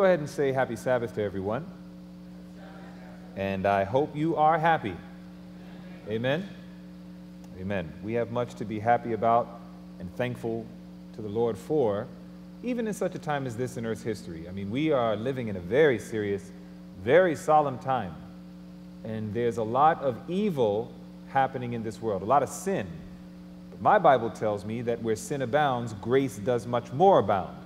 go ahead and say happy Sabbath to everyone. And I hope you are happy. Amen. Amen. We have much to be happy about and thankful to the Lord for, even in such a time as this in Earth's history. I mean, we are living in a very serious, very solemn time. And there's a lot of evil happening in this world, a lot of sin. But my Bible tells me that where sin abounds, grace does much more abound.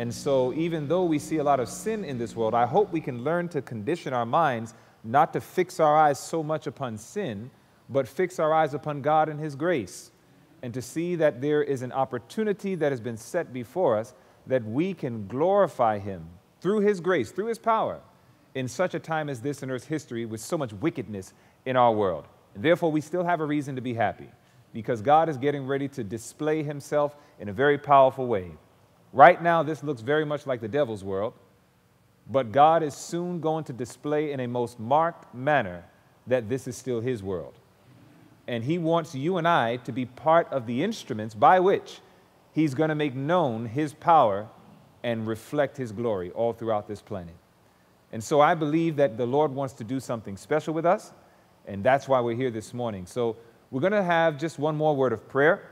And so, even though we see a lot of sin in this world, I hope we can learn to condition our minds not to fix our eyes so much upon sin, but fix our eyes upon God and His grace, and to see that there is an opportunity that has been set before us that we can glorify Him through His grace, through His power, in such a time as this in Earth's history with so much wickedness in our world. And therefore, we still have a reason to be happy because God is getting ready to display Himself in a very powerful way. Right now, this looks very much like the devil's world, but God is soon going to display in a most marked manner that this is still His world. And He wants you and I to be part of the instruments by which He's going to make known His power and reflect His glory all throughout this planet. And so I believe that the Lord wants to do something special with us, and that's why we're here this morning. So we're going to have just one more word of prayer.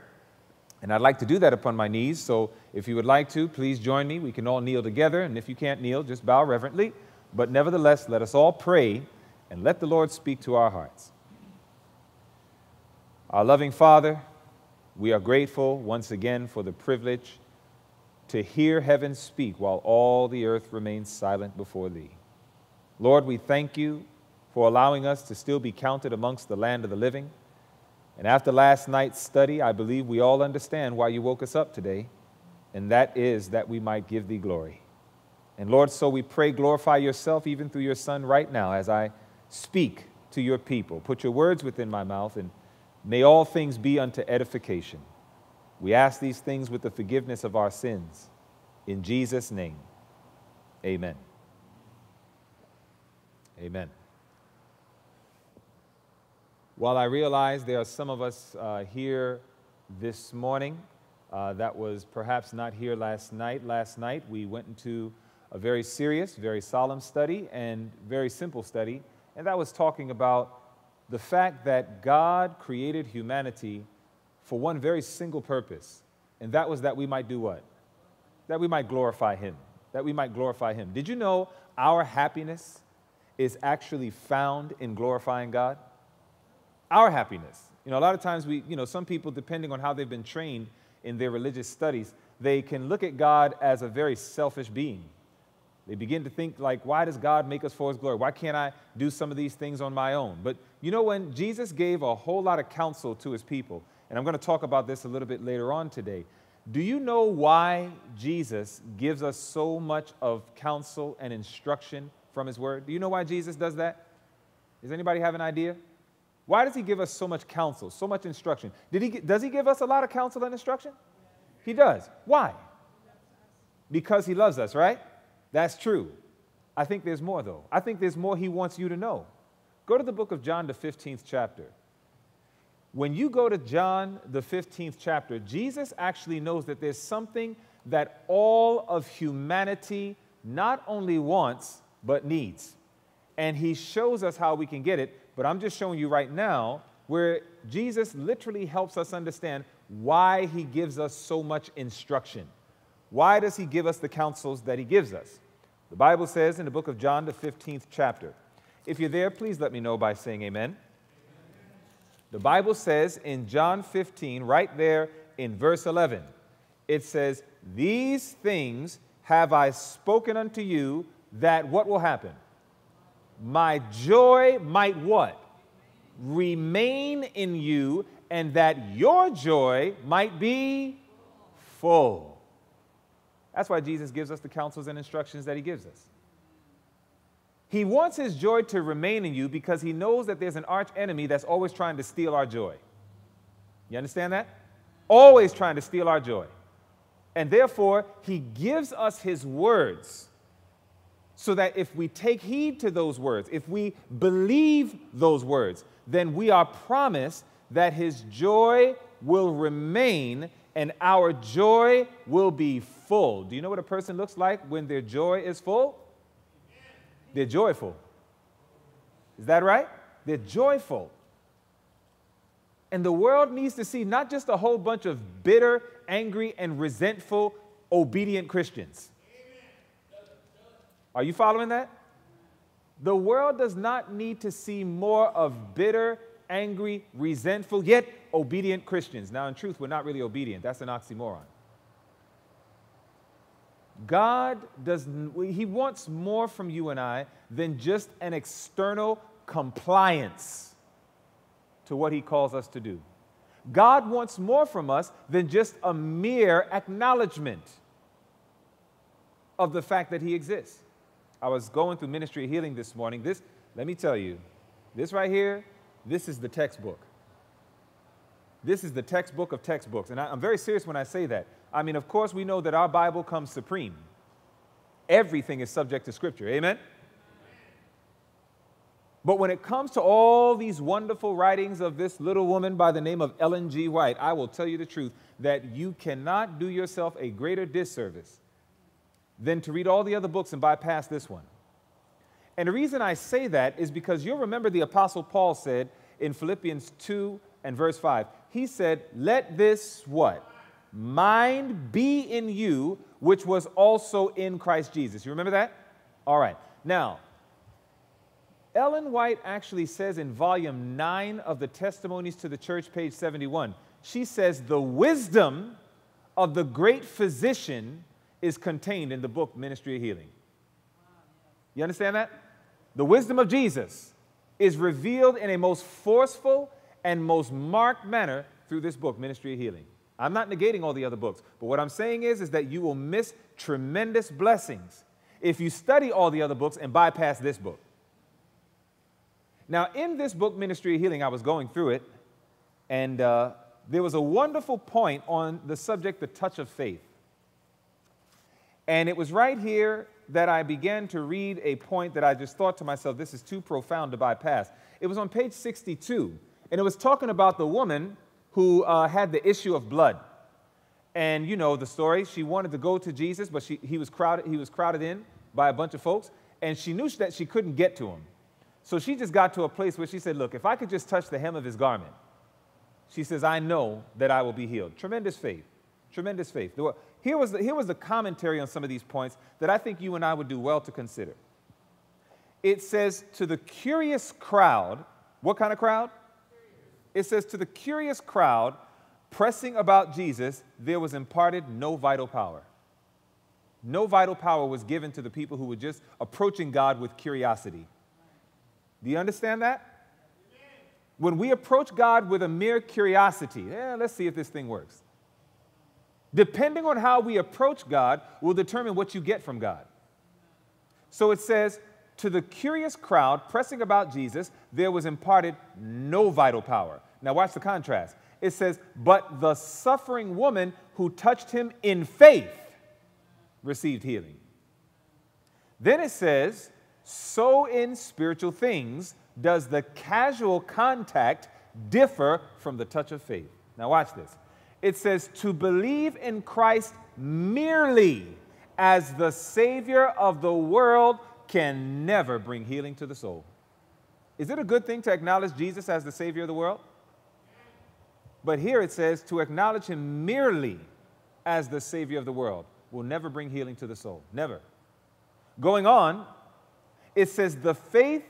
And I'd like to do that upon my knees. So if you would like to, please join me. We can all kneel together. And if you can't kneel, just bow reverently. But nevertheless, let us all pray and let the Lord speak to our hearts. Our loving Father, we are grateful once again for the privilege to hear heaven speak while all the earth remains silent before Thee. Lord, we thank you for allowing us to still be counted amongst the land of the living. And after last night's study, I believe we all understand why you woke us up today, and that is that we might give thee glory. And Lord, so we pray, glorify yourself even through your Son right now as I speak to your people. Put your words within my mouth, and may all things be unto edification. We ask these things with the forgiveness of our sins. In Jesus' name, amen. Amen. While I realize there are some of us uh, here this morning uh, that was perhaps not here last night, last night we went into a very serious, very solemn study and very simple study, and that was talking about the fact that God created humanity for one very single purpose, and that was that we might do what? That we might glorify Him. That we might glorify Him. Did you know our happiness is actually found in glorifying God? Our happiness. You know, a lot of times we, you know, some people, depending on how they've been trained in their religious studies, they can look at God as a very selfish being. They begin to think, like, why does God make us for his glory? Why can't I do some of these things on my own? But you know, when Jesus gave a whole lot of counsel to his people, and I'm going to talk about this a little bit later on today. Do you know why Jesus gives us so much of counsel and instruction from his word? Do you know why Jesus does that? Does anybody have an idea? Why does he give us so much counsel, so much instruction? Did he, does he give us a lot of counsel and instruction? He does. Why? Because he loves us, right? That's true. I think there's more, though. I think there's more he wants you to know. Go to the book of John, the 15th chapter. When you go to John, the 15th chapter, Jesus actually knows that there's something that all of humanity not only wants, but needs. And he shows us how we can get it but I'm just showing you right now where Jesus literally helps us understand why he gives us so much instruction. Why does he give us the counsels that he gives us? The Bible says in the book of John, the 15th chapter. If you're there, please let me know by saying amen. The Bible says in John 15, right there in verse 11, it says, These things have I spoken unto you, that what will happen? My joy might what? Remain in you, and that your joy might be full. That's why Jesus gives us the counsels and instructions that he gives us. He wants his joy to remain in you because he knows that there's an arch enemy that's always trying to steal our joy. You understand that? Always trying to steal our joy. And therefore, he gives us his words so that if we take heed to those words, if we believe those words, then we are promised that his joy will remain and our joy will be full. Do you know what a person looks like when their joy is full? They're joyful. Is that right? They're joyful. And the world needs to see not just a whole bunch of bitter, angry, and resentful, obedient Christians. Are you following that? The world does not need to see more of bitter, angry, resentful, yet obedient Christians. Now, in truth, we're not really obedient. That's an oxymoron. God does, He wants more from you and I than just an external compliance to what He calls us to do. God wants more from us than just a mere acknowledgement of the fact that He exists. I was going through Ministry of Healing this morning. This, let me tell you, this right here, this is the textbook. This is the textbook of textbooks. And I, I'm very serious when I say that. I mean, of course, we know that our Bible comes supreme. Everything is subject to Scripture. Amen? But when it comes to all these wonderful writings of this little woman by the name of Ellen G. White, I will tell you the truth that you cannot do yourself a greater disservice than to read all the other books and bypass this one. And the reason I say that is because you'll remember the Apostle Paul said in Philippians 2 and verse 5, he said, Let this what? Mind be in you, which was also in Christ Jesus. You remember that? All right. Now, Ellen White actually says in volume 9 of the Testimonies to the Church, page 71, she says, The wisdom of the great physician is contained in the book Ministry of Healing. You understand that? The wisdom of Jesus is revealed in a most forceful and most marked manner through this book, Ministry of Healing. I'm not negating all the other books, but what I'm saying is, is that you will miss tremendous blessings if you study all the other books and bypass this book. Now, in this book, Ministry of Healing, I was going through it, and uh, there was a wonderful point on the subject, the touch of faith. And it was right here that I began to read a point that I just thought to myself, this is too profound to bypass. It was on page 62, and it was talking about the woman who uh, had the issue of blood. And you know the story. She wanted to go to Jesus, but she, he, was crowded, he was crowded in by a bunch of folks, and she knew that she couldn't get to him. So she just got to a place where she said, Look, if I could just touch the hem of his garment, she says, I know that I will be healed. Tremendous faith. Tremendous faith. Here was, the, here was the commentary on some of these points that I think you and I would do well to consider. It says, to the curious crowd, what kind of crowd? It says, to the curious crowd pressing about Jesus, there was imparted no vital power. No vital power was given to the people who were just approaching God with curiosity. Do you understand that? When we approach God with a mere curiosity, yeah, let's see if this thing works. Depending on how we approach God, will determine what you get from God. So it says, to the curious crowd pressing about Jesus, there was imparted no vital power. Now, watch the contrast. It says, but the suffering woman who touched him in faith received healing. Then it says, so in spiritual things does the casual contact differ from the touch of faith. Now, watch this it says to believe in Christ merely as the Savior of the world can never bring healing to the soul. Is it a good thing to acknowledge Jesus as the Savior of the world? But here it says to acknowledge Him merely as the Savior of the world will never bring healing to the soul. Never. Going on, it says, the faith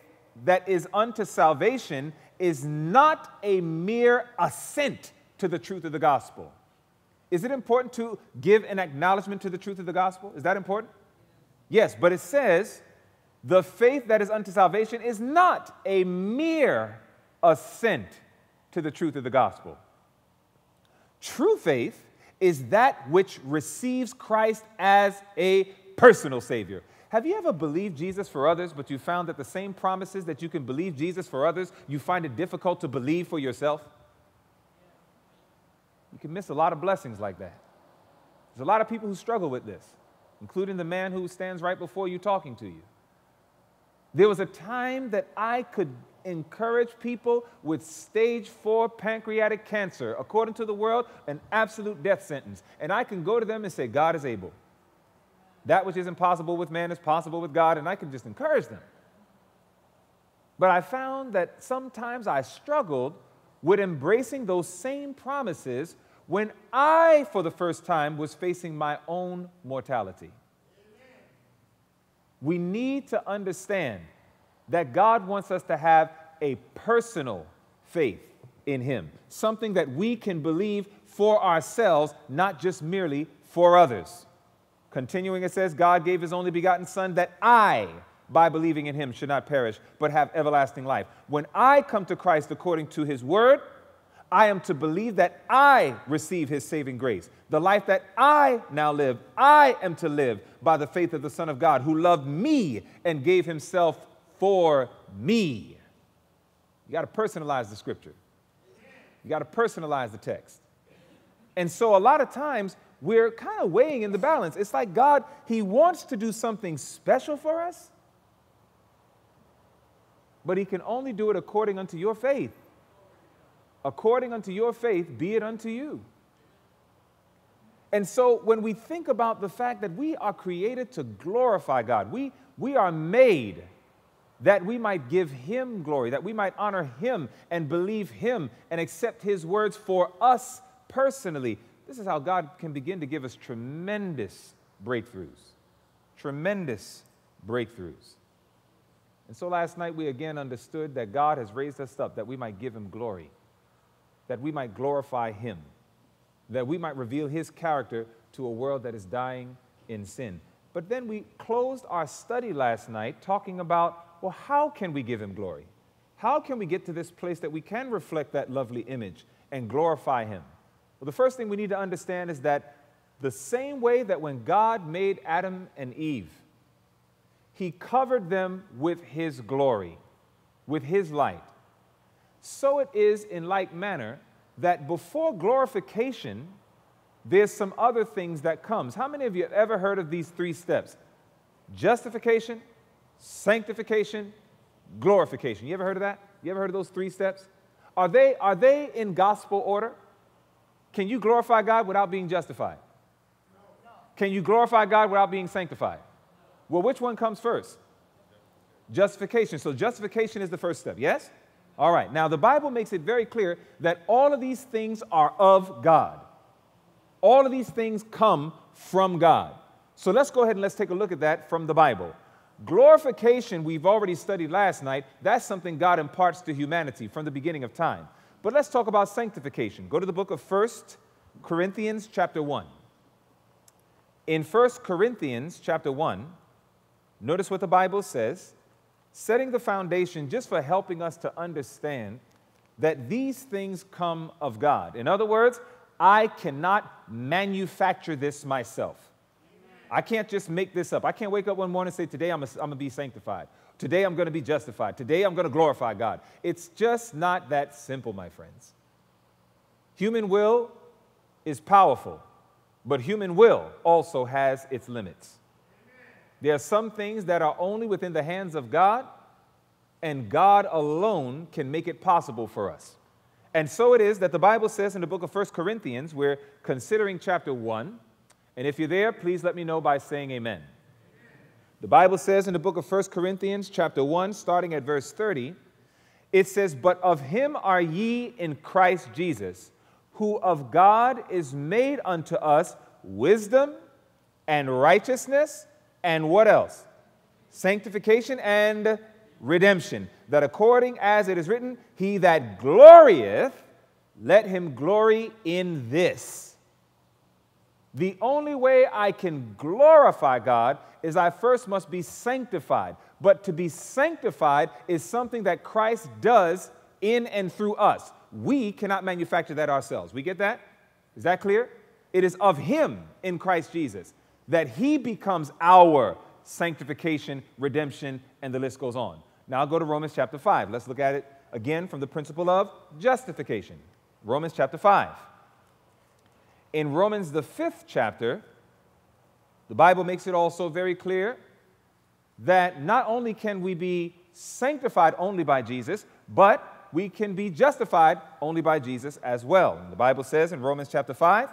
that is unto salvation is not a mere assent to the truth of the gospel. Is it important to give an acknowledgement to the truth of the gospel? Is that important? Yes, but it says the faith that is unto salvation is not a mere assent to the truth of the gospel. True faith is that which receives Christ as a personal Savior. Have you ever believed Jesus for others, but you found that the same promises that you can believe Jesus for others, you find it difficult to believe for yourself? You can miss a lot of blessings like that. There's a lot of people who struggle with this, including the man who stands right before you talking to you. There was a time that I could encourage people with stage four pancreatic cancer, according to the world, an absolute death sentence. And I can go to them and say, God is able. That which is impossible with man is possible with God, and I can just encourage them. But I found that sometimes I struggled with embracing those same promises when I, for the first time, was facing my own mortality. We need to understand that God wants us to have a personal faith in Him, something that we can believe for ourselves, not just merely for others. Continuing, it says, God gave His only begotten Son that I, by believing in Him, should not perish, but have everlasting life. When I come to Christ according to His word, I am to believe that I receive his saving grace. The life that I now live, I am to live by the faith of the Son of God who loved me and gave himself for me. You got to personalize the scripture, you got to personalize the text. And so, a lot of times, we're kind of weighing in the balance. It's like God, He wants to do something special for us, but He can only do it according unto your faith according unto your faith, be it unto you. And so when we think about the fact that we are created to glorify God, we, we are made that we might give Him glory, that we might honor Him and believe Him and accept His words for us personally. This is how God can begin to give us tremendous breakthroughs. Tremendous breakthroughs. And so last night we again understood that God has raised us up that we might give Him glory that we might glorify Him, that we might reveal His character to a world that is dying in sin. But then we closed our study last night talking about, well, how can we give Him glory? How can we get to this place that we can reflect that lovely image and glorify Him? Well, the first thing we need to understand is that the same way that when God made Adam and Eve, He covered them with His glory, with His light so it is in like manner that before glorification, there's some other things that comes. How many of you have ever heard of these three steps? Justification, sanctification, glorification. You ever heard of that? You ever heard of those three steps? Are they, are they in gospel order? Can you glorify God without being justified? Can you glorify God without being sanctified? Well, which one comes first? Justification. So, justification is the first step, yes? All right, now the Bible makes it very clear that all of these things are of God. All of these things come from God. So let's go ahead and let's take a look at that from the Bible. Glorification, we've already studied last night, that's something God imparts to humanity from the beginning of time. But let's talk about sanctification. Go to the book of First Corinthians, chapter 1. In First Corinthians, chapter 1, notice what the Bible says setting the foundation just for helping us to understand that these things come of God. In other words, I cannot manufacture this myself. I can't just make this up. I can't wake up one morning and say, Today I'm going to be sanctified. Today I'm going to be justified. Today I'm going to glorify God. It's just not that simple, my friends. Human will is powerful, but human will also has its limits. There are some things that are only within the hands of God, and God alone can make it possible for us. And so it is that the Bible says in the book of 1 Corinthians, we're considering chapter 1. And if you're there, please let me know by saying amen. The Bible says in the book of 1 Corinthians, chapter 1, starting at verse 30, it says, But of him are ye in Christ Jesus, who of God is made unto us wisdom and righteousness and what else? Sanctification and redemption. That according as it is written, he that glorieth, let him glory in this. The only way I can glorify God is I first must be sanctified. But to be sanctified is something that Christ does in and through us. We cannot manufacture that ourselves. We get that? Is that clear? It is of Him in Christ Jesus that he becomes our sanctification, redemption, and the list goes on. Now I'll go to Romans chapter 5. Let's look at it again from the principle of justification. Romans chapter 5. In Romans, the fifth chapter, the Bible makes it also very clear that not only can we be sanctified only by Jesus, but we can be justified only by Jesus as well. And the Bible says in Romans chapter 5,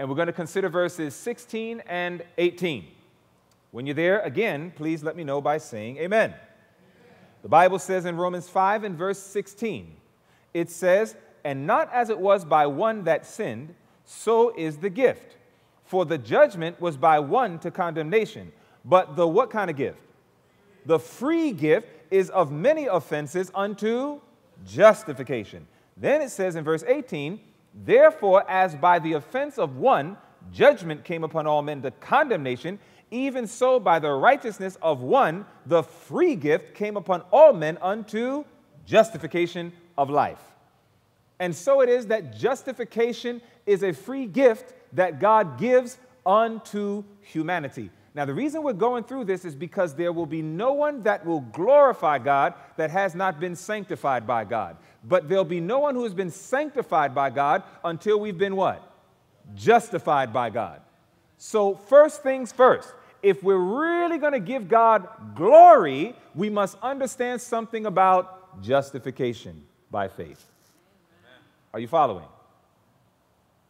and we're going to consider verses 16 and 18. When you're there, again, please let me know by saying amen. amen. The Bible says in Romans 5 and verse 16, it says, And not as it was by one that sinned, so is the gift. For the judgment was by one to condemnation. But the what kind of gift? The free gift is of many offenses unto justification. Then it says in verse 18, Therefore, as by the offense of one, judgment came upon all men to condemnation, even so by the righteousness of one, the free gift came upon all men unto justification of life. And so it is that justification is a free gift that God gives unto humanity. Now, the reason we're going through this is because there will be no one that will glorify God that has not been sanctified by God. But there'll be no one who has been sanctified by God until we've been what? Justified by God. So, first things first, if we're really going to give God glory, we must understand something about justification by faith. Are you following?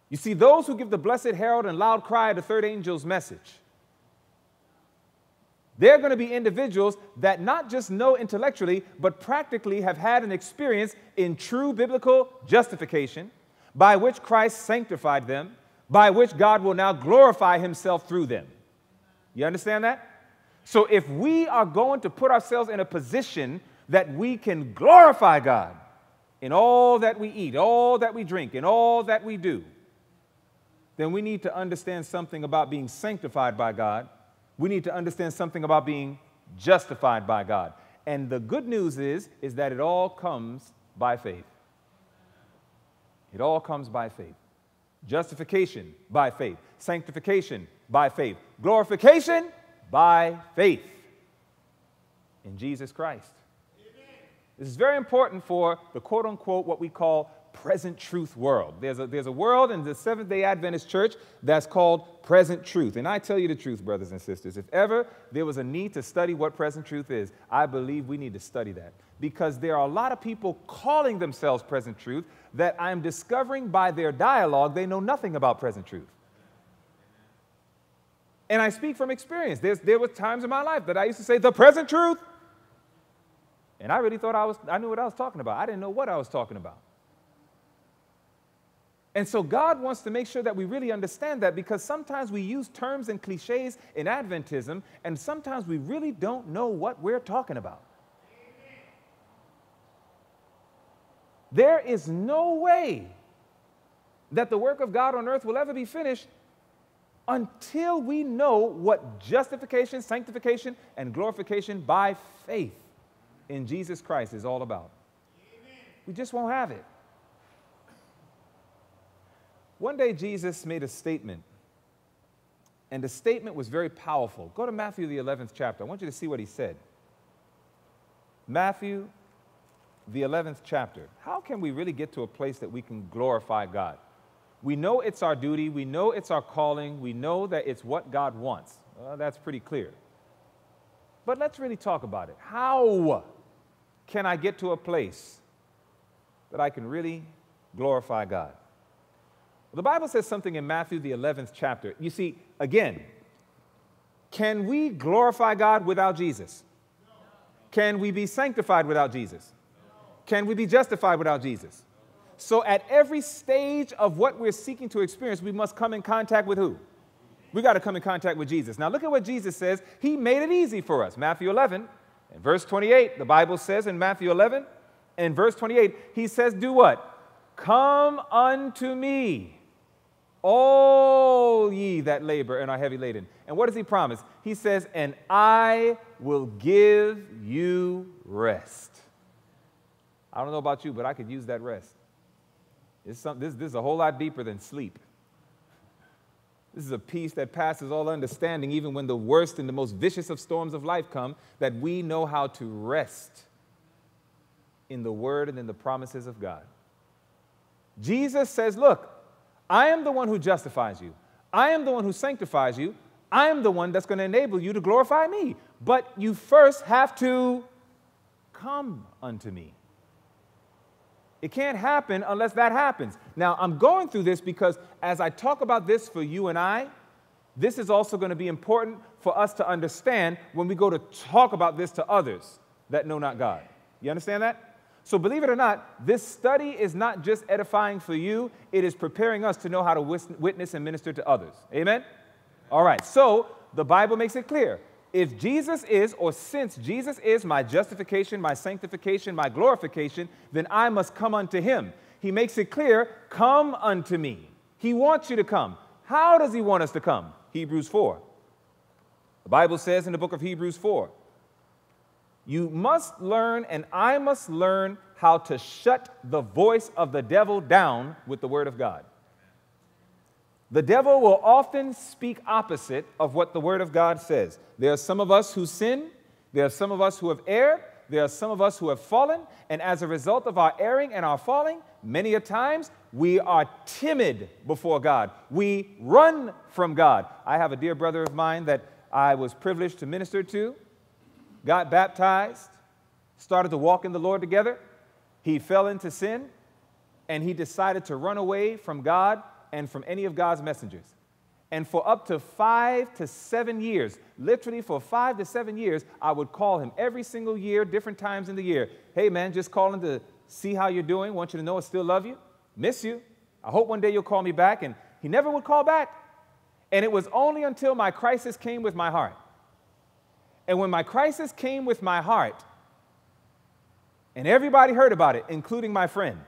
You see, those who give the blessed herald and loud cry the third angel's message, they're going to be individuals that not just know intellectually, but practically have had an experience in true biblical justification by which Christ sanctified them, by which God will now glorify himself through them. You understand that? So if we are going to put ourselves in a position that we can glorify God in all that we eat, all that we drink, in all that we do, then we need to understand something about being sanctified by God we need to understand something about being justified by God. And the good news is, is that it all comes by faith. It all comes by faith. Justification by faith. Sanctification by faith. Glorification by faith in Jesus Christ. Amen. This is very important for the quote unquote what we call present truth world. There's a, there's a world in the Seventh day Adventist church that's called present truth. And I tell you the truth, brothers and sisters, if ever there was a need to study what present truth is, I believe we need to study that. Because there are a lot of people calling themselves present truth that I'm discovering by their dialogue they know nothing about present truth. And I speak from experience. There's, there were times in my life that I used to say, the present truth. And I really thought I, was, I knew what I was talking about. I didn't know what I was talking about. And so God wants to make sure that we really understand that because sometimes we use terms and cliches in Adventism, and sometimes we really don't know what we're talking about. There is no way that the work of God on earth will ever be finished until we know what justification, sanctification, and glorification by faith in Jesus Christ is all about. We just won't have it. One day, Jesus made a statement, and the statement was very powerful. Go to Matthew, the 11th chapter. I want you to see what he said. Matthew, the 11th chapter. How can we really get to a place that we can glorify God? We know it's our duty, we know it's our calling, we know that it's what God wants. Well, that's pretty clear. But let's really talk about it. How can I get to a place that I can really glorify God? The Bible says something in Matthew, the 11th chapter. You see, again, can we glorify God without Jesus? Can we be sanctified without Jesus? Can we be justified without Jesus? So, at every stage of what we're seeking to experience, we must come in contact with who? We got to come in contact with Jesus. Now, look at what Jesus says. He made it easy for us. Matthew 11 and verse 28, the Bible says in Matthew 11 and verse 28, he says, Do what? Come unto me all ye that labor and are heavy laden. And what does he promise? He says, And I will give you rest. I don't know about you, but I could use that rest. Some, this, this is a whole lot deeper than sleep. This is a peace that passes all understanding, even when the worst and the most vicious of storms of life come, that we know how to rest in the word and in the promises of God. Jesus says, Look, I am the one who justifies you. I am the one who sanctifies you. I am the one that's going to enable you to glorify me. But you first have to come unto me. It can't happen unless that happens. Now, I'm going through this because as I talk about this for you and I, this is also going to be important for us to understand when we go to talk about this to others that know not God. You understand that? So, believe it or not, this study is not just edifying for you, it is preparing us to know how to witness and minister to others. Amen? All right, so the Bible makes it clear. If Jesus is, or since Jesus is my justification, my sanctification, my glorification, then I must come unto him. He makes it clear come unto me. He wants you to come. How does he want us to come? Hebrews 4. The Bible says in the book of Hebrews 4 you must learn, and I must learn, how to shut the voice of the devil down with the word of God. The devil will often speak opposite of what the word of God says. There are some of us who sin, there are some of us who have erred, there are some of us who have fallen, and as a result of our erring and our falling, many a times we are timid before God. We run from God. I have a dear brother of mine that I was privileged to minister to, got baptized, started to walk in the Lord together. He fell into sin, and he decided to run away from God and from any of God's messengers. And for up to five to seven years, literally for five to seven years, I would call him every single year, different times in the year. Hey, man, just calling to see how you're doing. Want you to know I still love you, miss you. I hope one day you'll call me back. And he never would call back. And it was only until my crisis came with my heart. And when my crisis came with my heart, and everybody heard about it, including my friend.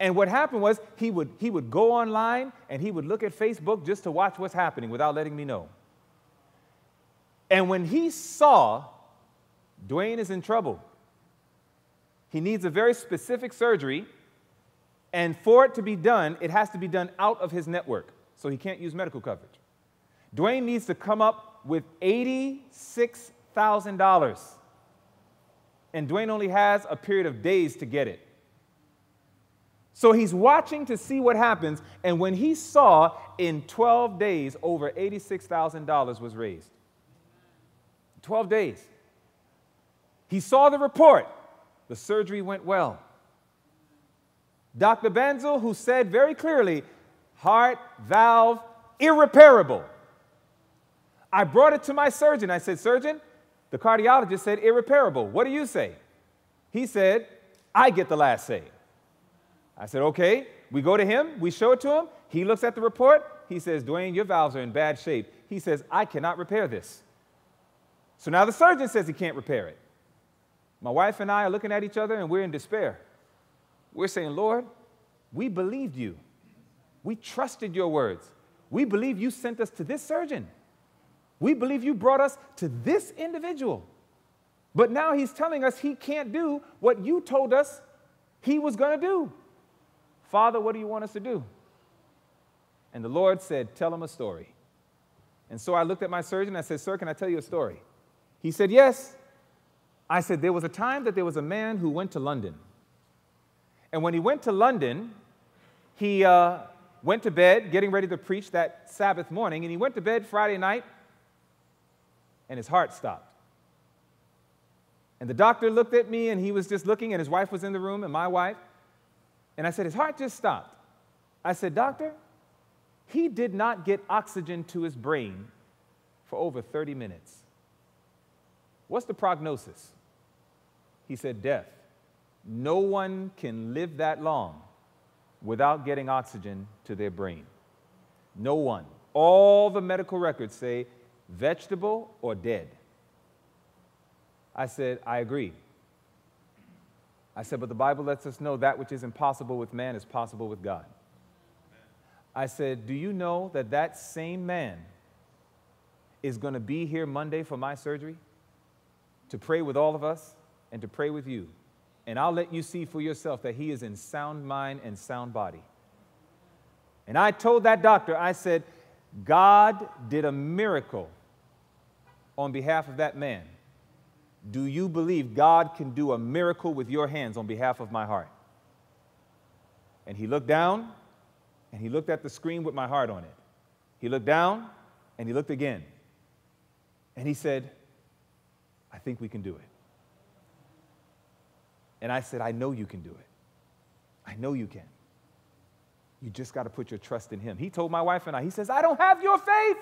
And what happened was he would, he would go online and he would look at Facebook just to watch what's happening without letting me know. And when he saw Dwayne is in trouble, he needs a very specific surgery, and for it to be done, it has to be done out of his network so he can't use medical coverage. Dwayne needs to come up with $86,000. And Dwayne only has a period of days to get it. So he's watching to see what happens. And when he saw in 12 days, over $86,000 was raised. 12 days. He saw the report. The surgery went well. Dr. Banzel, who said very clearly, heart valve irreparable. I brought it to my surgeon. I said, Surgeon, the cardiologist said irreparable. What do you say? He said, I get the last say. I said, Okay. We go to him, we show it to him. He looks at the report. He says, Dwayne, your valves are in bad shape. He says, I cannot repair this. So now the surgeon says he can't repair it. My wife and I are looking at each other and we're in despair. We're saying, Lord, we believed you. We trusted your words. We believe you sent us to this surgeon. We believe you brought us to this individual. But now he's telling us he can't do what you told us he was going to do. Father, what do you want us to do? And the Lord said, Tell him a story. And so I looked at my surgeon. I said, Sir, can I tell you a story? He said, Yes. I said, There was a time that there was a man who went to London. And when he went to London, he uh, went to bed getting ready to preach that Sabbath morning. And he went to bed Friday night, and his heart stopped. And the doctor looked at me, and he was just looking, and his wife was in the room, and my wife. And I said, His heart just stopped. I said, Doctor, he did not get oxygen to his brain for over 30 minutes. What's the prognosis? He said, Death. No one can live that long without getting oxygen to their brain. No one. All the medical records say vegetable or dead. I said, I agree. I said, but the Bible lets us know that which is impossible with man is possible with God. I said, do you know that that same man is going to be here Monday for my surgery to pray with all of us and to pray with you? And I'll let you see for yourself that he is in sound mind and sound body. And I told that doctor, I said, God did a miracle on behalf of that man. Do you believe God can do a miracle with your hands on behalf of my heart? And he looked down and he looked at the screen with my heart on it. He looked down and he looked again. And he said, I think we can do it. And I said, I know you can do it. I know you can. You just got to put your trust in Him. He told my wife and I, He says, I don't have your faith.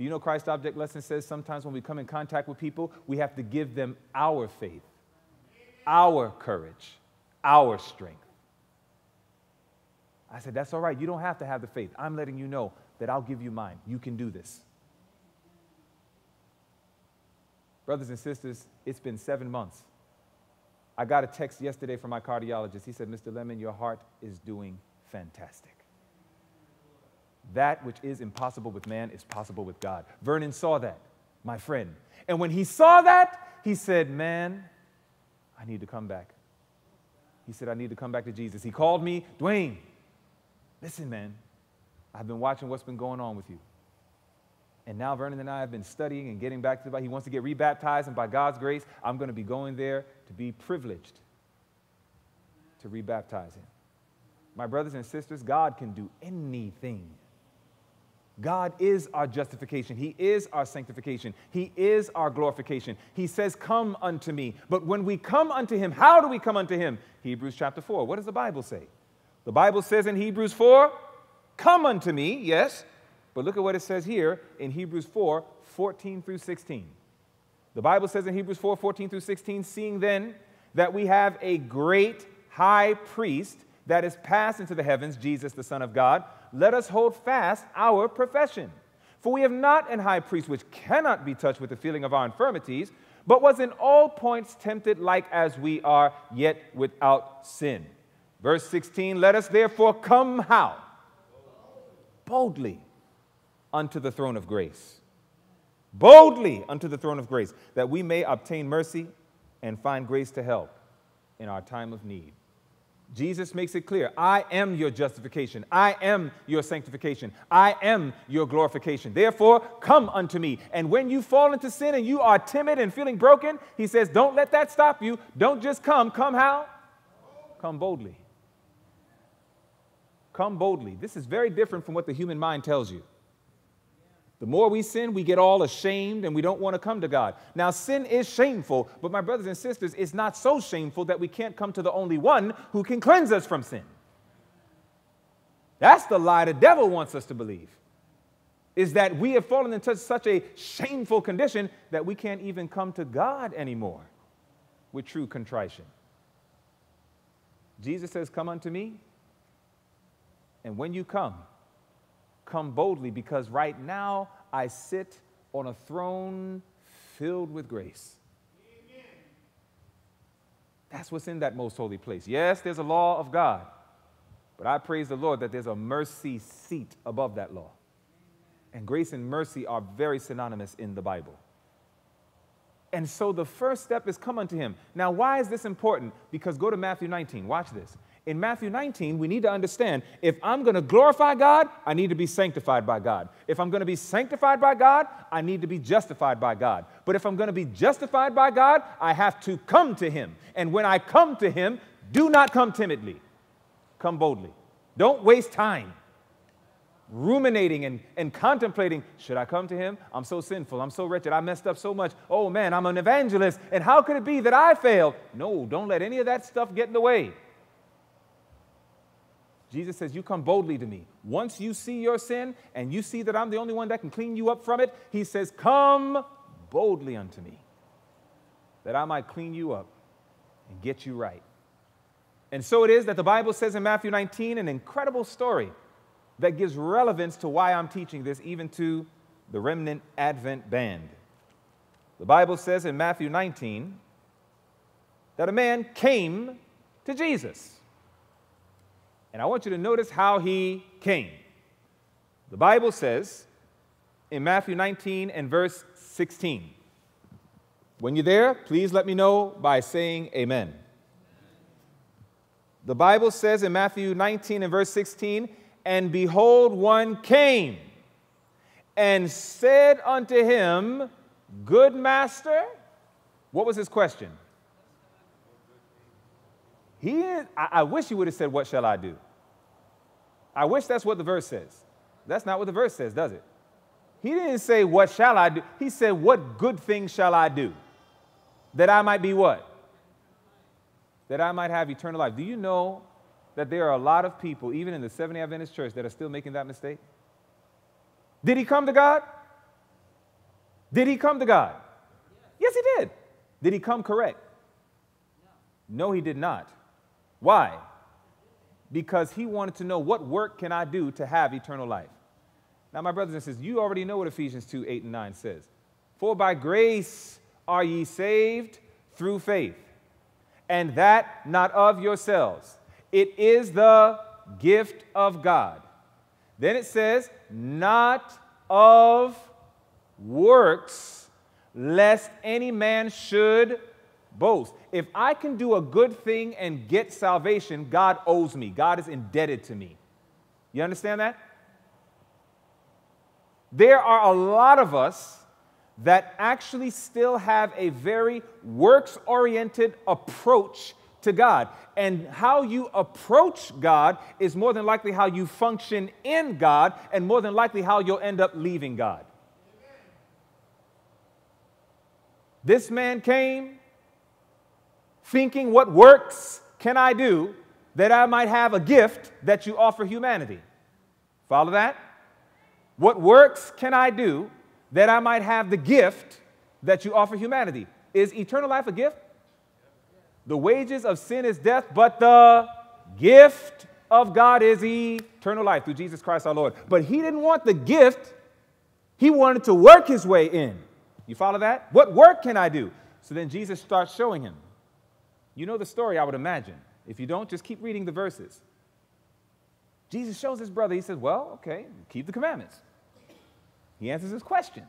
Do you know Christ Object Lesson says sometimes when we come in contact with people, we have to give them our faith, our courage, our strength. I said, That's all right. You don't have to have the faith. I'm letting you know that I'll give you mine. You can do this. Brothers and sisters, it's been seven months. I got a text yesterday from my cardiologist. He said, Mr. Lemon, your heart is doing fantastic. That which is impossible with man is possible with God. Vernon saw that, my friend. And when he saw that, he said, Man, I need to come back. He said, I need to come back to Jesus. He called me, Dwayne, listen, man, I've been watching what's been going on with you. And now Vernon and I have been studying and getting back to the Bible. He wants to get rebaptized, and by God's grace, I'm going to be going there to be privileged to rebaptize him. My brothers and sisters, God can do anything. God is our justification. He is our sanctification. He is our glorification. He says, Come unto me. But when we come unto Him, how do we come unto Him? Hebrews chapter 4. What does the Bible say? The Bible says in Hebrews 4, Come unto me, yes. But look at what it says here in Hebrews 4 14 through 16. The Bible says in Hebrews 4 14 through 16, Seeing then that we have a great high priest that is passed into the heavens, Jesus, the Son of God let us hold fast our profession. For we have not an high priest which cannot be touched with the feeling of our infirmities, but was in all points tempted like as we are, yet without sin. Verse 16, let us therefore come how? Boldly unto the throne of grace. Boldly unto the throne of grace, that we may obtain mercy and find grace to help in our time of need. Jesus makes it clear I am your justification. I am your sanctification. I am your glorification. Therefore, come unto me. And when you fall into sin and you are timid and feeling broken, he says, Don't let that stop you. Don't just come. Come how? Come boldly. Come boldly. This is very different from what the human mind tells you. The more we sin, we get all ashamed and we don't want to come to God. Now, sin is shameful, but my brothers and sisters, it's not so shameful that we can't come to the only one who can cleanse us from sin. That's the lie the devil wants us to believe. Is that we have fallen into such a shameful condition that we can't even come to God anymore with true contrition. Jesus says, Come unto me, and when you come, come boldly because right now I sit on a throne filled with grace. Amen. That's what's in that most holy place. Yes, there's a law of God, but I praise the Lord that there's a mercy seat above that law. And grace and mercy are very synonymous in the Bible. And so the first step is come unto him. Now, why is this important? Because go to Matthew 19. Watch this in Matthew 19, we need to understand if I'm going to glorify God, I need to be sanctified by God. If I'm going to be sanctified by God, I need to be justified by God. But if I'm going to be justified by God, I have to come to Him. And when I come to Him, do not come timidly, come boldly. Don't waste time ruminating and, and contemplating should I come to Him? I'm so sinful. I'm so wretched. I messed up so much. Oh man, I'm an evangelist. And how could it be that I failed? No, don't let any of that stuff get in the way. Jesus says, You come boldly to me. Once you see your sin and you see that I'm the only one that can clean you up from it, he says, Come boldly unto me, that I might clean you up and get you right. And so it is that the Bible says in Matthew 19 an incredible story that gives relevance to why I'm teaching this, even to the remnant Advent band. The Bible says in Matthew 19 that a man came to Jesus. And I want you to notice how he came. The Bible says in Matthew 19 and verse 16. When you're there, please let me know by saying amen. The Bible says in Matthew 19 and verse 16, and behold, one came and said unto him, Good master. What was his question? He, I, I wish he would have said, What shall I do? I wish that's what the verse says. That's not what the verse says, does it? He didn't say, What shall I do? He said, What good thing shall I do? That I might be what? that I might have eternal life. Do you know that there are a lot of people, even in the Seventh Adventist church, that are still making that mistake? Did he come to God? Did he come to God? Yes, he did. Did he come correct? No, he did not. Why? Because he wanted to know what work can I do to have eternal life. Now, my brothers and sisters, you already know what Ephesians 2 8 and 9 says. For by grace are ye saved through faith, and that not of yourselves. It is the gift of God. Then it says, not of works, lest any man should boast. If I can do a good thing and get salvation, God owes me. God is indebted to me. You understand that? There are a lot of us that actually still have a very works oriented approach to God. And how you approach God is more than likely how you function in God, and more than likely how you'll end up leaving God. This man came thinking, What works can I do that I might have a gift that you offer humanity? Follow that? What works can I do that I might have the gift that you offer humanity? Is eternal life a gift? The wages of sin is death, but the gift of God is eternal life through Jesus Christ our Lord. But he didn't want the gift, he wanted to work his way in. You follow that? What work can I do? So then Jesus starts showing him. You know the story, I would imagine. If you don't, just keep reading the verses. Jesus shows his brother, he says, Well, okay, keep the commandments. He answers his question.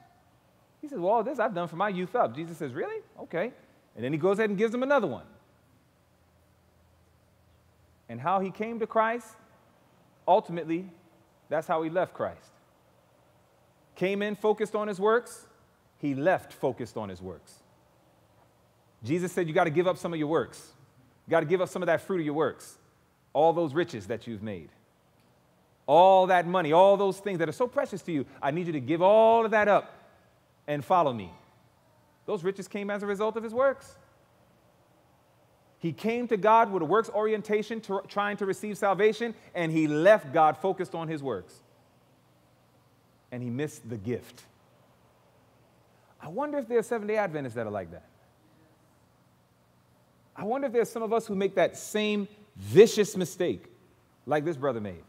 He says, Well, this I've done for my youth up. Jesus says, Really? Okay. And then he goes ahead and gives him another one. And how he came to Christ, ultimately, that's how he left Christ. Came in focused on his works, he left focused on his works. Jesus said, You got to give up some of your works. You got to give up some of that fruit of your works, all those riches that you've made, all that money, all those things that are so precious to you. I need you to give all of that up and follow me. Those riches came as a result of his works. He came to God with a works orientation, to, trying to receive salvation, and he left God focused on his works. And he missed the gift. I wonder if there are Seventh day Adventists that are like that. I wonder if there's some of us who make that same vicious mistake like this brother made.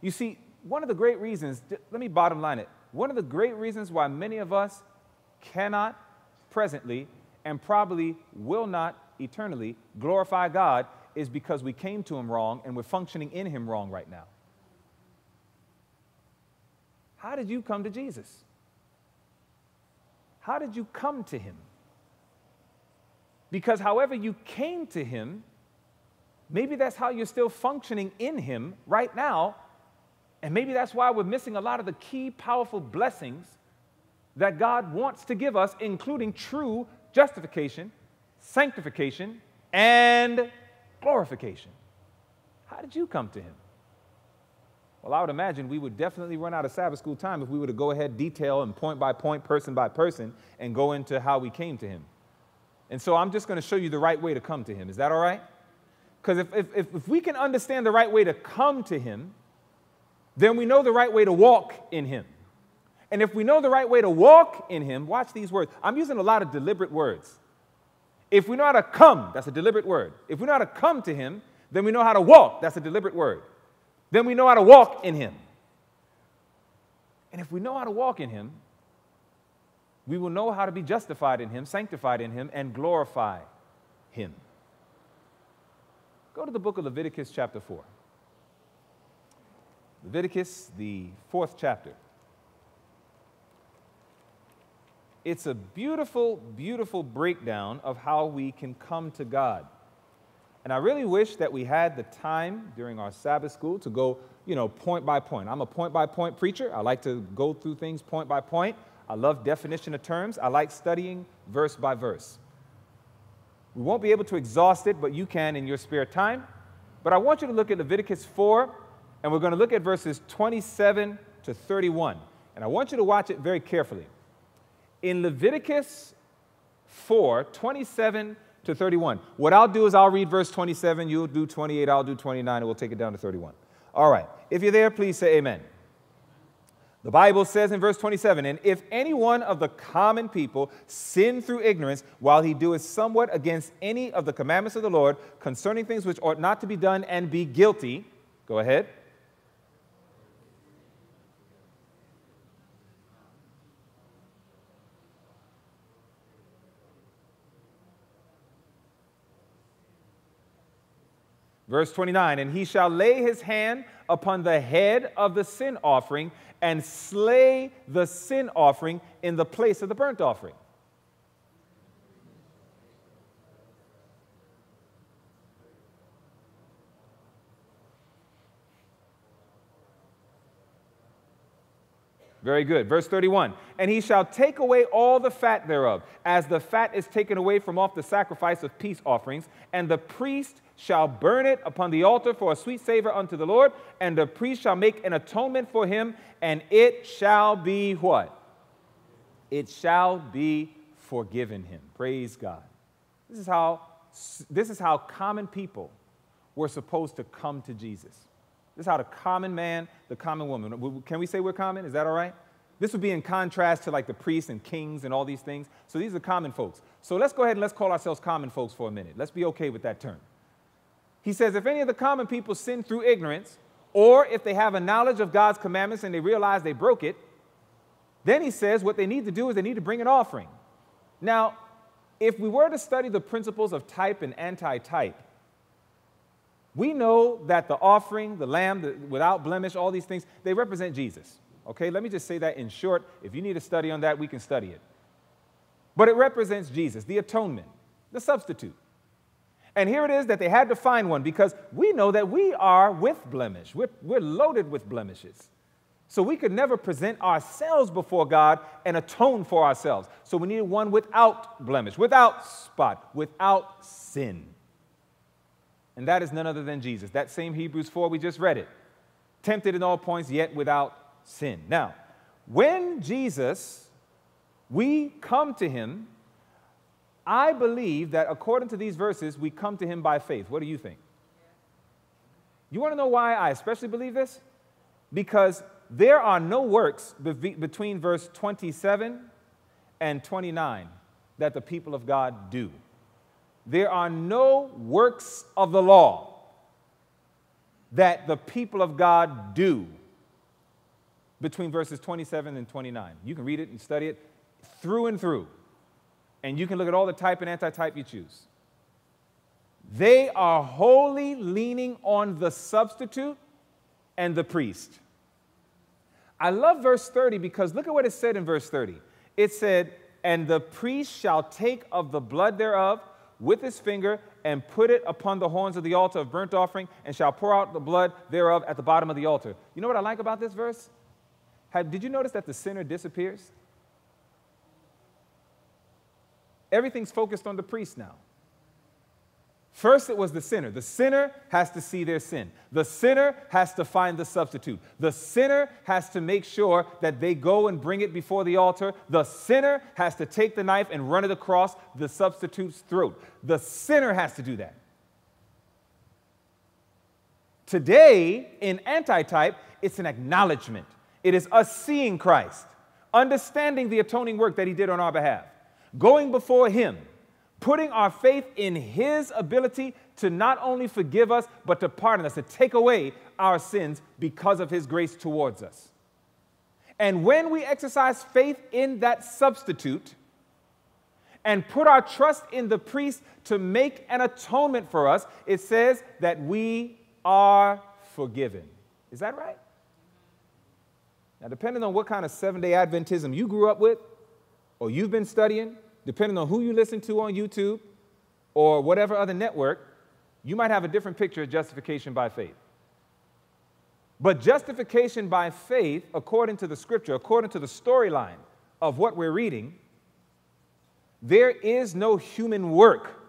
You see, one of the great reasons, let me bottom line it, one of the great reasons why many of us cannot presently and probably will not eternally glorify God is because we came to Him wrong and we're functioning in Him wrong right now. How did you come to Jesus? How did you come to him? Because however you came to him, maybe that's how you're still functioning in him right now. And maybe that's why we're missing a lot of the key powerful blessings that God wants to give us, including true justification, sanctification, and glorification. How did you come to him? Well, I would imagine we would definitely run out of Sabbath school time if we were to go ahead, detail, and point by point, person by person, and go into how we came to him. And so I'm just going to show you the right way to come to him. Is that all right? Because if, if, if we can understand the right way to come to him, then we know the right way to walk in him. And if we know the right way to walk in him, watch these words. I'm using a lot of deliberate words. If we know how to come, that's a deliberate word. If we know how to come to him, then we know how to walk, that's a deliberate word then we know how to walk in Him. And if we know how to walk in Him, we will know how to be justified in Him, sanctified in Him, and glorify Him. Go to the book of Leviticus, chapter 4. Leviticus, the fourth chapter. It's a beautiful, beautiful breakdown of how we can come to God. And I really wish that we had the time during our Sabbath school to go, you know, point by point. I'm a point by point preacher. I like to go through things point by point. I love definition of terms. I like studying verse by verse. We won't be able to exhaust it, but you can in your spare time. But I want you to look at Leviticus 4, and we're going to look at verses 27 to 31. And I want you to watch it very carefully. In Leviticus 4, 27 to 31. What I'll do is I'll read verse 27, you'll do 28, I'll do 29, and we'll take it down to 31. All right. If you're there, please say amen. The Bible says in verse 27 And if any one of the common people sin through ignorance while he doeth somewhat against any of the commandments of the Lord concerning things which ought not to be done and be guilty, go ahead. Verse 29 And he shall lay his hand upon the head of the sin offering and slay the sin offering in the place of the burnt offering. Very good. Verse 31 And he shall take away all the fat thereof, as the fat is taken away from off the sacrifice of peace offerings, and the priest shall burn it upon the altar for a sweet savor unto the Lord, and the priest shall make an atonement for him, and it shall be what? It shall be forgiven him. Praise God. This is how, this is how common people were supposed to come to Jesus. This is how the common man, the common woman, can we say we're common? Is that all right? This would be in contrast to like the priests and kings and all these things. So these are common folks. So let's go ahead and let's call ourselves common folks for a minute. Let's be okay with that term. He says, if any of the common people sin through ignorance, or if they have a knowledge of God's commandments and they realize they broke it, then he says what they need to do is they need to bring an offering. Now, if we were to study the principles of type and anti type, we know that the offering, the lamb, the, without blemish, all these things, they represent Jesus. Okay, let me just say that in short. If you need a study on that, we can study it. But it represents Jesus, the atonement, the substitute. And here it is that they had to find one because we know that we are with blemish. We're, we're loaded with blemishes. So we could never present ourselves before God and atone for ourselves. So we needed one without blemish, without spot, without sin. And that is none other than Jesus. That same Hebrews 4, we just read it. Tempted in all points, yet without sin. Now, when Jesus, we come to him, I believe that according to these verses, we come to him by faith. What do you think? You want to know why I especially believe this? Because there are no works be- between verse 27 and 29 that the people of God do. There are no works of the law that the people of God do between verses 27 and 29. You can read it and study it through and through, and you can look at all the type and anti type you choose. They are wholly leaning on the substitute and the priest. I love verse 30 because look at what it said in verse 30. It said, And the priest shall take of the blood thereof with his finger and put it upon the horns of the altar of burnt offering and shall pour out the blood thereof at the bottom of the altar. You know what I like about this verse? Have, did you notice that the sinner disappears? Everything's focused on the priest now. First, it was the sinner. The sinner has to see their sin. The sinner has to find the substitute. The sinner has to make sure that they go and bring it before the altar. The sinner has to take the knife and run it across the substitute's throat. The sinner has to do that. Today, in antitype, it's an acknowledgement. It is us seeing Christ, understanding the atoning work that he did on our behalf, going before him putting our faith in His ability to not only forgive us, but to pardon us, to take away our sins because of His grace towards us. And when we exercise faith in that substitute and put our trust in the priest to make an atonement for us, it says that we are forgiven. Is that right? Now, depending on what kind of seven day Adventism you grew up with or you've been studying, depending on who you listen to on YouTube or whatever other network, you might have a different picture of justification by faith. But justification by faith, according to the scripture, according to the storyline of what we're reading, there is no human work.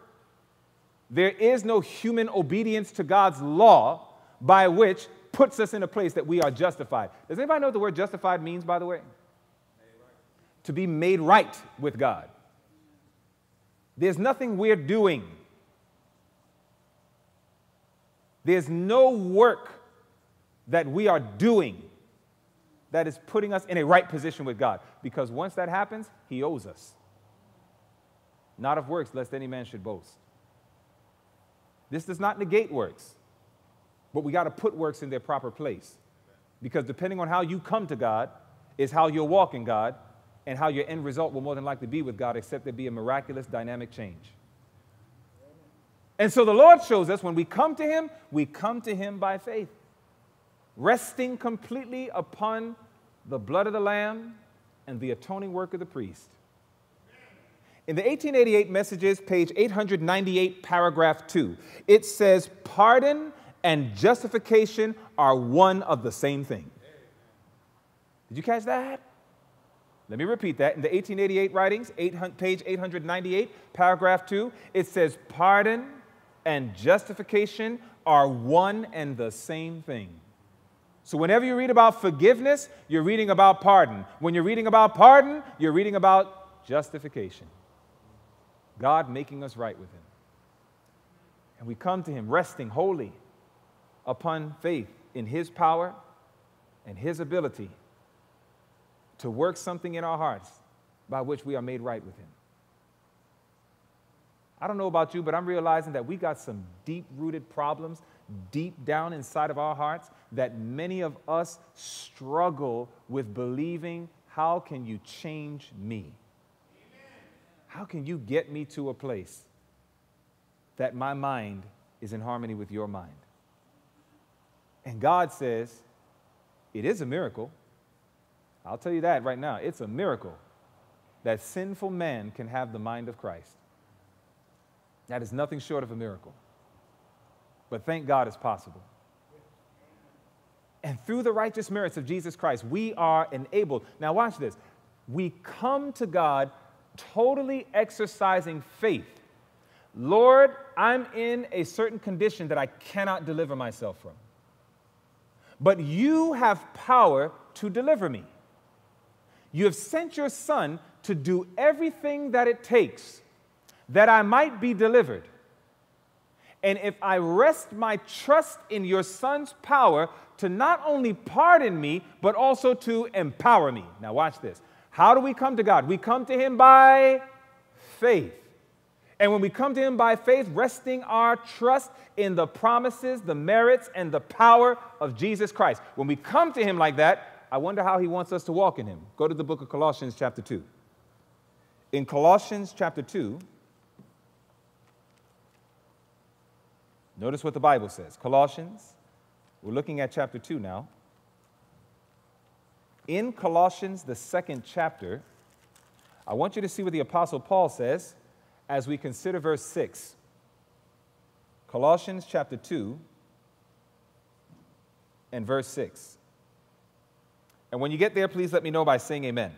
There is no human obedience to God's law by which puts us in a place that we are justified. Does anybody know what the word justified means, by the way? To be made right with God. There's nothing we're doing. There's no work that we are doing that is putting us in a right position with God. Because once that happens, He owes us. Not of works, lest any man should boast. This does not negate works, but we got to put works in their proper place. Because depending on how you come to God, is how you'll walk in God, and how your end result will more than likely be with God, except there be a miraculous dynamic change. And so the Lord shows us when we come to Him, we come to Him by faith, resting completely upon the blood of the Lamb and the atoning work of the priest. In the 1888 messages, page 898, paragraph 2, it says, Pardon and justification are one of the same thing. Did you catch that? Let me repeat that. In the 1888 writings, page 898, paragraph 2, it says, Pardon and justification are one and the same thing. So, whenever you read about forgiveness, you're reading about pardon. When you're reading about pardon, you're reading about justification. God making us right with Him. And we come to Him resting wholly upon faith in His power and His ability to work something in our hearts by which we are made right with Him. I don't know about you, but I'm realizing that we got some deep rooted problems deep down inside of our hearts that many of us struggle with believing how can you change me? How can you get me to a place that my mind is in harmony with your mind? And God says, it is a miracle. I'll tell you that right now. It's a miracle that sinful man can have the mind of Christ. That is nothing short of a miracle. But thank God it's possible. And through the righteous merits of Jesus Christ, we are enabled. Now, watch this. We come to God totally exercising faith. Lord, I'm in a certain condition that I cannot deliver myself from. But you have power to deliver me. You have sent your Son to do everything that it takes that I might be delivered. And if I rest my trust in your Son's power to not only pardon me, but also to empower me. Now, watch this. How do we come to God? We come to Him by faith. And when we come to Him by faith, resting our trust in the promises, the merits, and the power of Jesus Christ. When we come to Him like that, I wonder how He wants us to walk in Him. Go to the book of Colossians, chapter 2. In Colossians, chapter 2, Notice what the Bible says. Colossians, we're looking at chapter 2 now. In Colossians, the second chapter, I want you to see what the Apostle Paul says as we consider verse 6. Colossians chapter 2 and verse 6. And when you get there, please let me know by saying amen.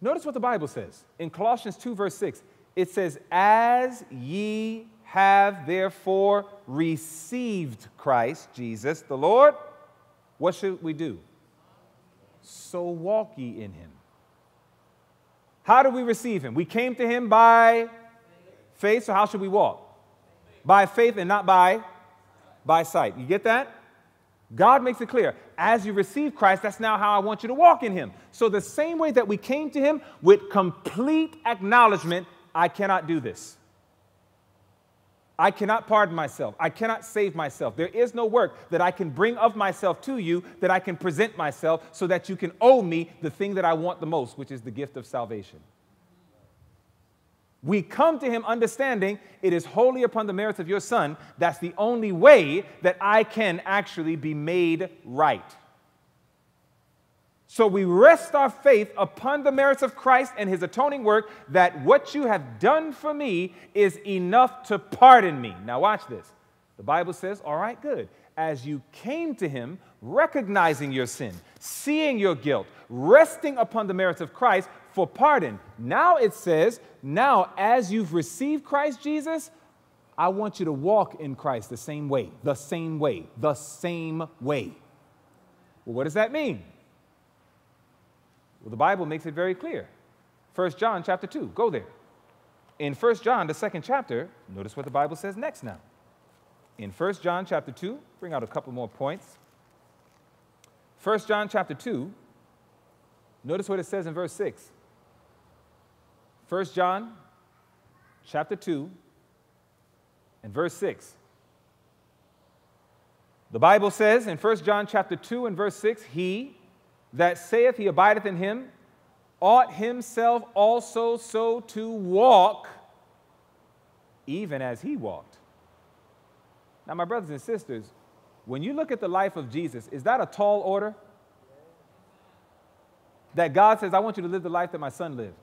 Notice what the Bible says. In Colossians 2, verse 6, it says, As ye have therefore received Christ Jesus the Lord, what should we do? So walk ye in him. How do we receive him? We came to him by faith, so how should we walk? By faith and not by by sight. You get that? God makes it clear. As you receive Christ, that's now how I want you to walk in him. So the same way that we came to him with complete acknowledgement, I cannot do this. I cannot pardon myself. I cannot save myself. There is no work that I can bring of myself to you that I can present myself so that you can owe me the thing that I want the most, which is the gift of salvation. We come to Him understanding it is wholly upon the merits of your Son. That's the only way that I can actually be made right. So we rest our faith upon the merits of Christ and his atoning work that what you have done for me is enough to pardon me. Now, watch this. The Bible says, All right, good. As you came to him, recognizing your sin, seeing your guilt, resting upon the merits of Christ for pardon. Now it says, Now as you've received Christ Jesus, I want you to walk in Christ the same way, the same way, the same way. Well, what does that mean? Well, the Bible makes it very clear. 1 John chapter 2. Go there. In 1 John, the second chapter, notice what the Bible says next now. In 1 John chapter 2, bring out a couple more points. 1 John chapter 2, notice what it says in verse 6. 1 John chapter 2 and verse 6. The Bible says in 1 John chapter 2 and verse 6, He that saith he abideth in him ought himself also so to walk, even as he walked. Now, my brothers and sisters, when you look at the life of Jesus, is that a tall order? That God says, I want you to live the life that my son lived.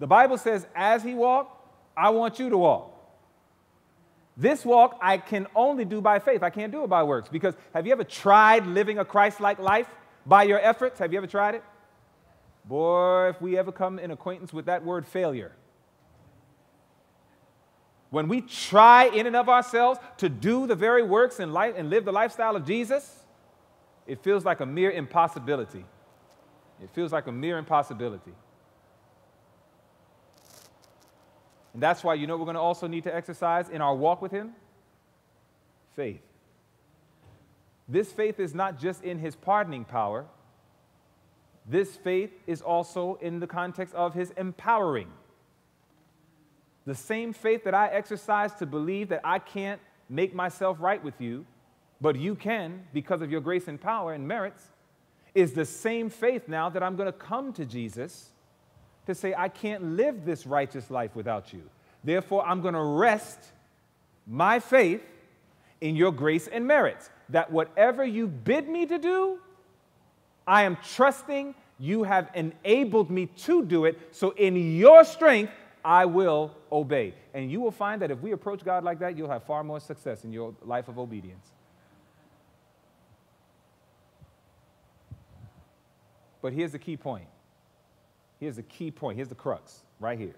The Bible says, as he walked, I want you to walk. This walk I can only do by faith. I can't do it by works. Because have you ever tried living a Christ like life by your efforts? Have you ever tried it? Boy, if we ever come in acquaintance with that word failure, when we try in and of ourselves to do the very works in life and live the lifestyle of Jesus, it feels like a mere impossibility. It feels like a mere impossibility. And that's why you know we're going to also need to exercise in our walk with Him? Faith. This faith is not just in His pardoning power, this faith is also in the context of His empowering. The same faith that I exercise to believe that I can't make myself right with you, but you can because of your grace and power and merits, is the same faith now that I'm going to come to Jesus to say, I can't live this righteous life without you. Therefore, I'm going to rest my faith in your grace and merits. That whatever you bid me to do, I am trusting you have enabled me to do it. So, in your strength, I will obey. And you will find that if we approach God like that, you'll have far more success in your life of obedience. But here's the key point. Here's the key point. Here's the crux right here.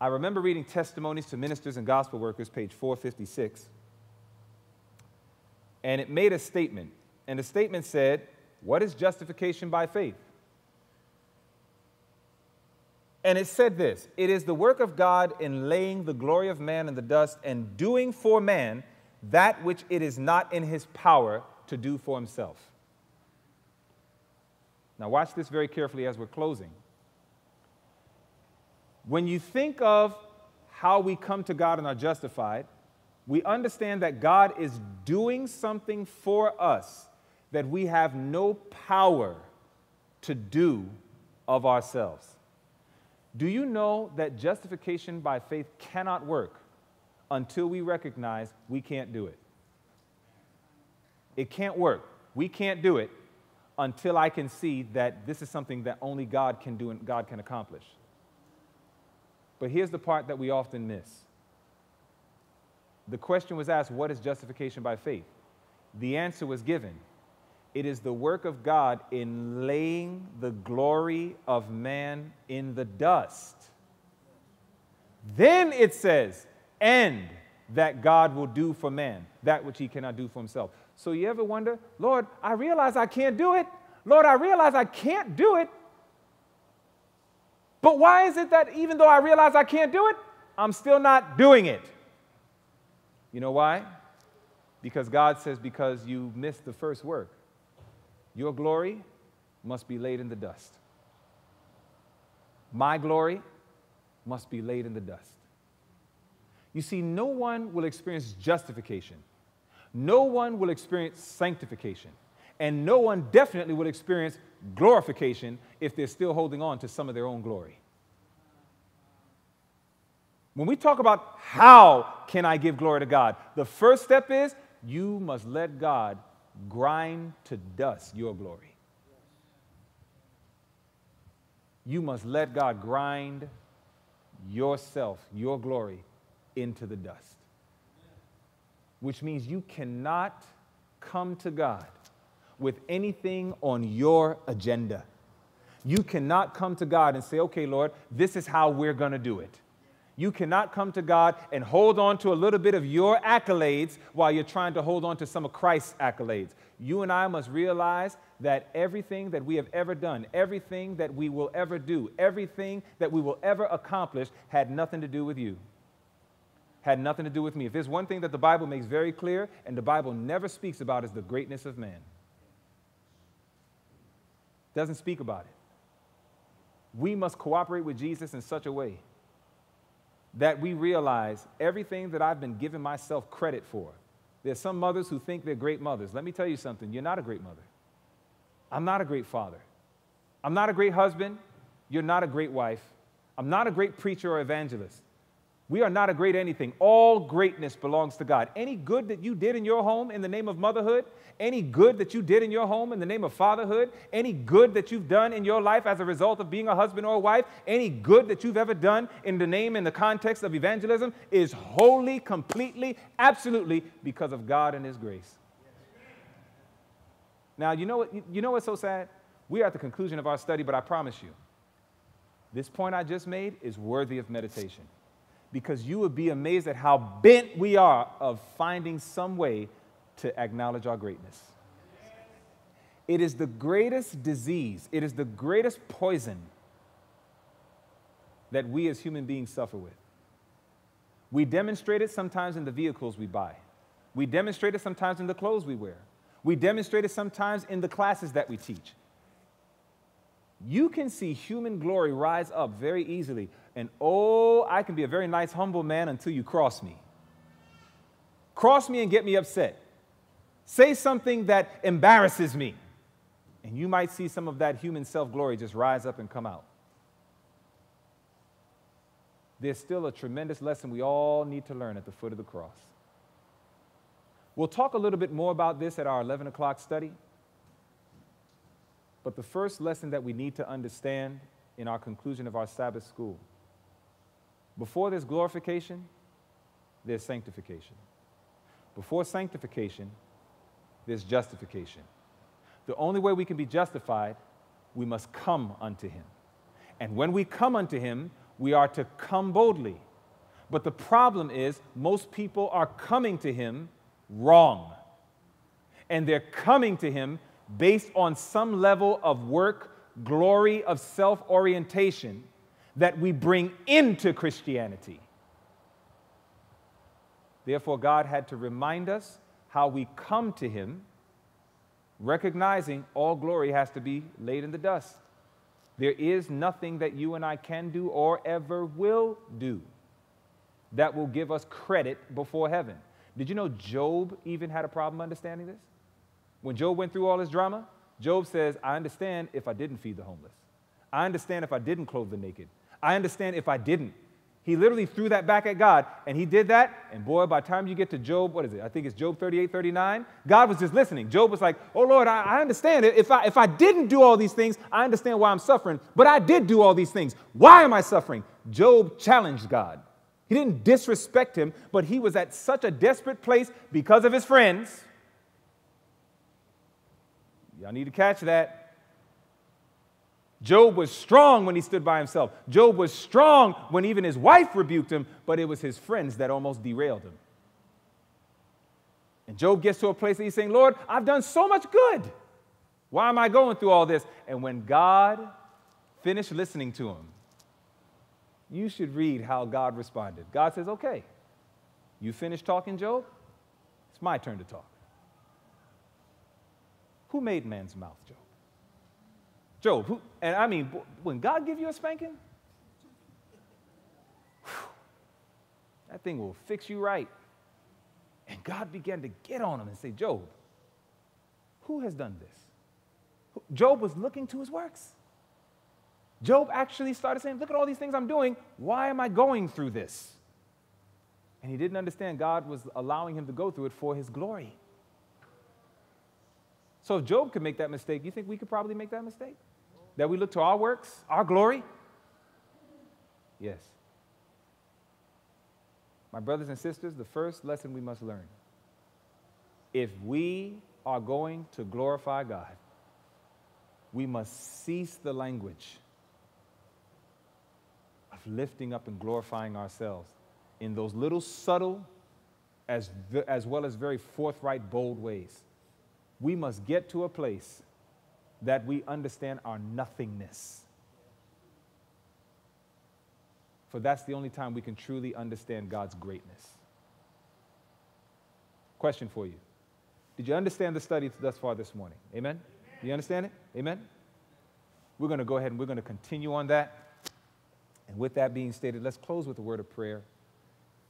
I remember reading Testimonies to Ministers and Gospel Workers, page 456. And it made a statement. And the statement said, What is justification by faith? And it said this It is the work of God in laying the glory of man in the dust and doing for man that which it is not in his power to do for himself. Now, watch this very carefully as we're closing. When you think of how we come to God and are justified, we understand that God is doing something for us that we have no power to do of ourselves. Do you know that justification by faith cannot work until we recognize we can't do it? It can't work. We can't do it until I can see that this is something that only God can do and God can accomplish. But here's the part that we often miss. The question was asked, What is justification by faith? The answer was given it is the work of God in laying the glory of man in the dust. Then it says, and that God will do for man that which he cannot do for himself. So you ever wonder, Lord, I realize I can't do it. Lord, I realize I can't do it. But why is it that even though I realize I can't do it, I'm still not doing it? You know why? Because God says, because you missed the first work. Your glory must be laid in the dust. My glory must be laid in the dust. You see, no one will experience justification, no one will experience sanctification, and no one definitely will experience glorification if they're still holding on to some of their own glory. When we talk about how can I give glory to God, the first step is you must let God grind to dust your glory. You must let God grind yourself, your glory, into the dust. Which means you cannot come to God with anything on your agenda. You cannot come to God and say, okay, Lord, this is how we're going to do it. You cannot come to God and hold on to a little bit of your accolades while you're trying to hold on to some of Christ's accolades. You and I must realize that everything that we have ever done, everything that we will ever do, everything that we will ever accomplish had nothing to do with you. Had nothing to do with me. If there's one thing that the Bible makes very clear and the Bible never speaks about is the greatness of man. Doesn't speak about it. We must cooperate with Jesus in such a way that we realize everything that I've been giving myself credit for. There's some mothers who think they're great mothers. Let me tell you something you're not a great mother. I'm not a great father. I'm not a great husband. You're not a great wife. I'm not a great preacher or evangelist. We are not a great anything. All greatness belongs to God. Any good that you did in your home in the name of motherhood, any good that you did in your home in the name of fatherhood, any good that you've done in your life as a result of being a husband or a wife, any good that you've ever done in the name in the context of evangelism is wholly, completely, absolutely because of God and His grace. Now, you know what, you know what's so sad? We are at the conclusion of our study, but I promise you, this point I just made is worthy of meditation because you would be amazed at how bent we are of finding some way to acknowledge our greatness. It is the greatest disease, it is the greatest poison that we as human beings suffer with. We demonstrate it sometimes in the vehicles we buy. We demonstrate it sometimes in the clothes we wear. We demonstrate it sometimes in the classes that we teach. You can see human glory rise up very easily and oh, I can be a very nice, humble man until you cross me. Cross me and get me upset. Say something that embarrasses me. And you might see some of that human self glory just rise up and come out. There's still a tremendous lesson we all need to learn at the foot of the cross. We'll talk a little bit more about this at our 11 o'clock study. But the first lesson that we need to understand in our conclusion of our Sabbath school before there's glorification, there's sanctification. Before sanctification, there's justification. The only way we can be justified, we must come unto him. And when we come unto him, we are to come boldly. But the problem is, most people are coming to him wrong. And they're coming to him based on some level of work, glory, of self orientation that we bring into Christianity. Therefore, God had to remind us how we come to Him, recognizing all glory has to be laid in the dust. There is nothing that you and I can do or ever will do that will give us credit before heaven. Did you know Job even had a problem understanding this? When Job went through all his drama, Job says, I understand if I didn't feed the homeless. I understand if I didn't clothe the naked. I understand if I didn't. He literally threw that back at God, and he did that. And boy, by the time you get to Job, what is it? I think it's Job 38, 39. God was just listening. Job was like, Oh Lord, I, I understand. If I, if I didn't do all these things, I understand why I'm suffering. But I did do all these things. Why am I suffering? Job challenged God. He didn't disrespect him, but he was at such a desperate place because of his friends. Y'all need to catch that. Job was strong when he stood by himself. Job was strong when even his wife rebuked him, but it was his friends that almost derailed him. And Job gets to a place that he's saying, Lord, I've done so much good. Why am I going through all this? And when God finished listening to him, you should read how God responded. God says, Okay, you finished talking, Job? It's my turn to talk. Who made man's mouth, Job? Job, who, and I mean, when God give you a spanking, whew, that thing will fix you right. And God began to get on him and say, Job, who has done this? Job was looking to his works. Job actually started saying, Look at all these things I'm doing. Why am I going through this? And he didn't understand God was allowing him to go through it for his glory. So if Job could make that mistake, you think we could probably make that mistake? That we look to our works, our glory? Yes. My brothers and sisters, the first lesson we must learn if we are going to glorify God, we must cease the language of lifting up and glorifying ourselves in those little subtle as, as well as very forthright, bold ways. We must get to a place that we understand our nothingness. For that's the only time we can truly understand God's greatness. Question for you Did you understand the study thus far this morning? Amen? Do you understand it? Amen? We're going to go ahead and we're going to continue on that. And with that being stated, let's close with a word of prayer,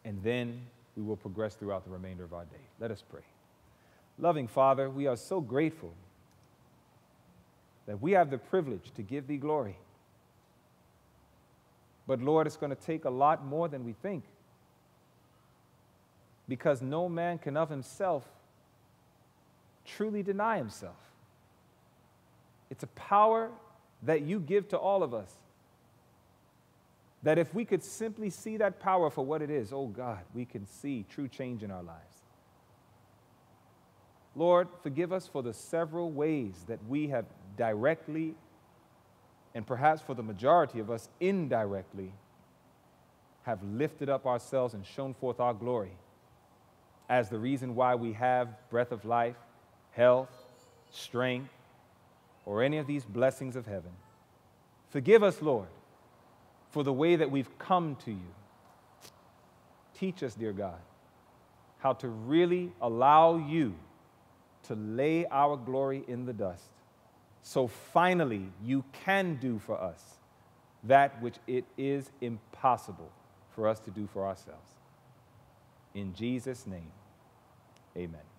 and then we will progress throughout the remainder of our day. Let us pray. Loving Father, we are so grateful that we have the privilege to give Thee glory. But Lord, it's going to take a lot more than we think because no man can of himself truly deny himself. It's a power that you give to all of us. That if we could simply see that power for what it is, oh God, we can see true change in our lives. Lord, forgive us for the several ways that we have directly, and perhaps for the majority of us indirectly, have lifted up ourselves and shown forth our glory as the reason why we have breath of life, health, strength, or any of these blessings of heaven. Forgive us, Lord, for the way that we've come to you. Teach us, dear God, how to really allow you to lay our glory in the dust. So finally, you can do for us that which it is impossible for us to do for ourselves. In Jesus' name. Amen.